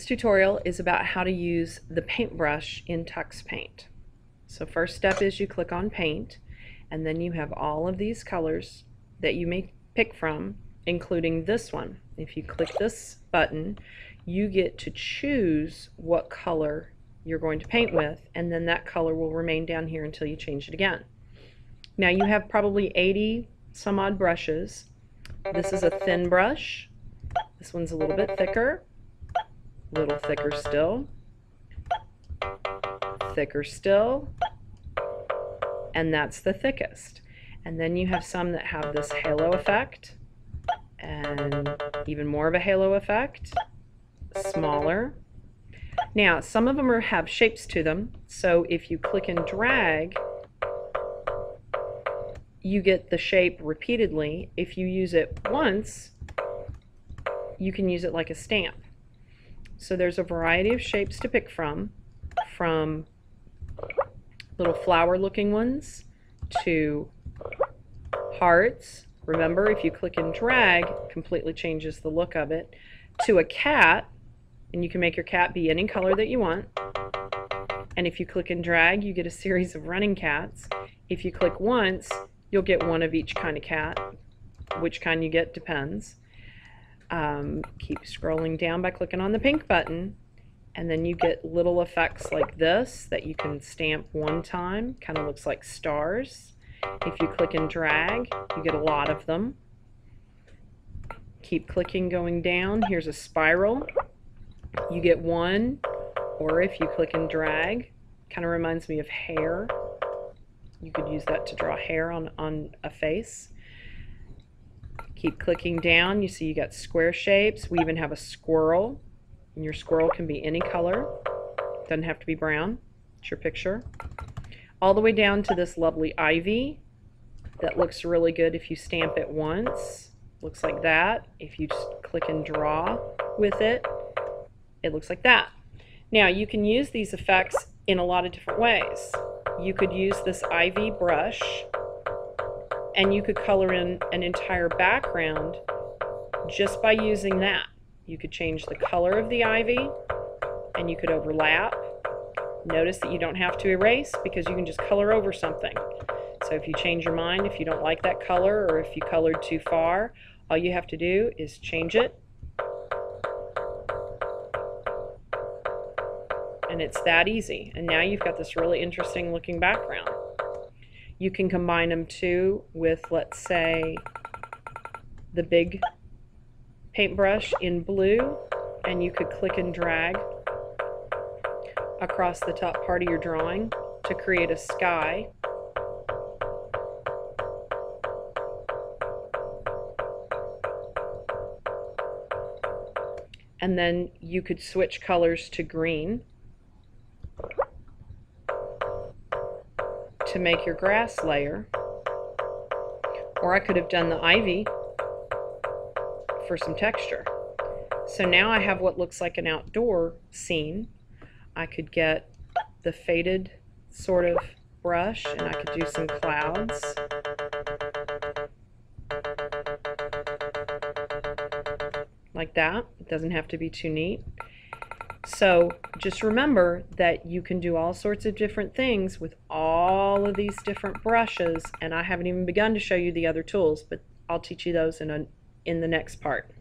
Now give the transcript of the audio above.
This tutorial is about how to use the paintbrush in Tux Paint. So first step is you click on paint and then you have all of these colors that you may pick from including this one. If you click this button you get to choose what color you're going to paint with and then that color will remain down here until you change it again. Now you have probably 80 some odd brushes. This is a thin brush. This one's a little bit thicker little thicker still, thicker still, and that's the thickest. And then you have some that have this halo effect, and even more of a halo effect, smaller. Now, some of them are, have shapes to them, so if you click and drag, you get the shape repeatedly. If you use it once, you can use it like a stamp. So there's a variety of shapes to pick from, from little flower looking ones to hearts. Remember, if you click and drag, completely changes the look of it, to a cat, and you can make your cat be any color that you want. And if you click and drag, you get a series of running cats. If you click once, you'll get one of each kind of cat. Which kind you get depends. Um, keep scrolling down by clicking on the pink button and then you get little effects like this that you can stamp one time kind of looks like stars. If you click and drag you get a lot of them. Keep clicking going down here's a spiral. You get one or if you click and drag kind of reminds me of hair. You could use that to draw hair on, on a face Keep clicking down. You see you got square shapes. We even have a squirrel. And your squirrel can be any color. Doesn't have to be brown. It's your picture. All the way down to this lovely ivy that looks really good if you stamp it once. Looks like that. If you just click and draw with it, it looks like that. Now you can use these effects in a lot of different ways. You could use this ivy brush and you could color in an entire background just by using that. You could change the color of the ivy and you could overlap. Notice that you don't have to erase because you can just color over something. So if you change your mind, if you don't like that color or if you colored too far, all you have to do is change it. And it's that easy. And now you've got this really interesting looking background. You can combine them too with, let's say, the big paintbrush in blue, and you could click and drag across the top part of your drawing to create a sky. And then you could switch colors to green to make your grass layer. Or I could have done the ivy for some texture. So now I have what looks like an outdoor scene. I could get the faded sort of brush and I could do some clouds. Like that. It doesn't have to be too neat. So just remember that you can do all sorts of different things with all of these different brushes and I haven't even begun to show you the other tools but I'll teach you those in, a, in the next part.